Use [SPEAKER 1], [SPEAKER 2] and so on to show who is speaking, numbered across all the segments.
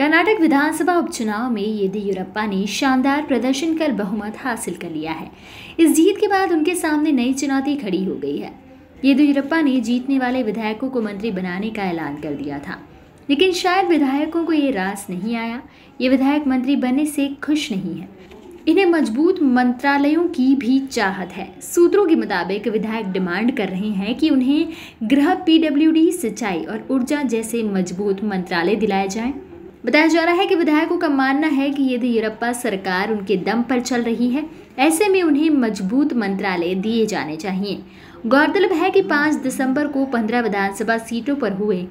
[SPEAKER 1] कर्नाटक विधानसभा उपचुनाव में येदियुरप्पा ने शानदार प्रदर्शन कर बहुमत हासिल कर लिया है। इस जीत के बाद उनके सामने नई चुनौती खड़ी हो गई है। येदियुरप्पा ने जीतने वाले विधायकों को मंत्री बनाने का ऐलान कर दिया था। लेकिन शायद विधायकों को ये रास नहीं आया। ये विधायक मंत्री बनने से खुश नहीं है। इन्हें मज़बूत मंत्रालयों की भी चाहत है। सूत्रों के मुताबिक विधायक डिमांड कर रहे हैं कि उन्हें गृह पीडब्ल्यूडी, सिंचाई और ऊर्जा जैसे मज़बूत मंत्रालय दिलाए जाएँ। बताया जा रहा है कि विधायकों का मानना है कि यदि येदियुरप्पा सरकार उनके दम पर चल रही है, ऐसे में उन्हें मज़बूत मंत्रालय दिए जाने चाहिए। गौरतलब है कि 5 दिसंबर को 15 विधानसभा सीटों पर हुए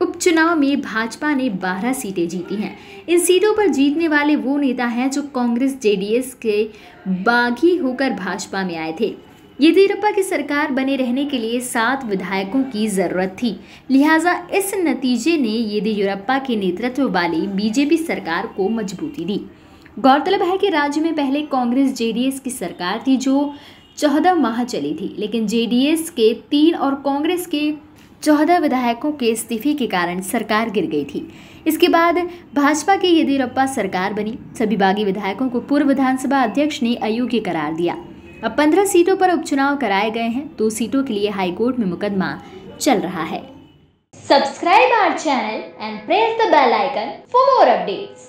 [SPEAKER 1] उपचुनाव में भाजपा ने 12 सीटें जीती हैं। इन सीटों पर जीतने वाले वो नेता हैं जो कांग्रेस, जेडीएस के बागी होकर भाजपा में आए थे। येदियुरप्पा की सरकार बने रहने के लिए सात विधायकों की ज़रूरत थी। लिहाजा इस नतीजे ने येदियुरप्पा के नेतृत्व वाली बीजेपी सरकार को मजबूती दी। गौरतलब है कि राज्य में पहले कांग्रेस जेडीएस की सरकार थी जो चौदह माह चली थी, लेकिन जेडीएस के तीन और कांग्रेस के चौदह विधायकों के इस्तीफे के कारण सरकार गिर गई थी। इसके बाद भाजपा की येदियुरप्पा सरकार बनी। सभी बागी विधायकों को पूर्व विधानसभा अध्यक्ष ने अयोग्य करार दिया। अब पंद्रह सीटों पर उपचुनाव कराए गए हैं, दो सीटों के लिए हाईकोर्ट में मुकदमा चल रहा है।
[SPEAKER 2] Subscribe our channel and press the bell icon for more updates